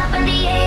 up in the air.